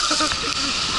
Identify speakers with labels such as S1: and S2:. S1: ハハハハ